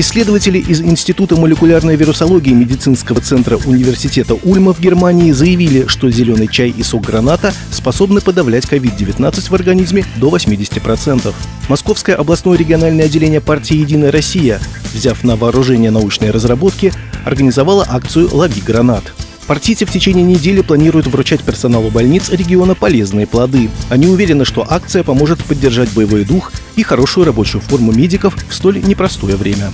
Исследователи из Института молекулярной вирусологии медицинского центра университета Ульма в Германии заявили, что зеленый чай и сок граната способны подавлять COVID-19 в организме до 80%. Московское областное региональное отделение партии «Единая Россия», взяв на вооружение научные разработки, организовало акцию «Лови гранат». Партийцы в течение недели планируют вручать персоналу больниц региона полезные плоды. Они уверены, что акция поможет поддержать боевой дух и хорошую рабочую форму медиков в столь непростое время.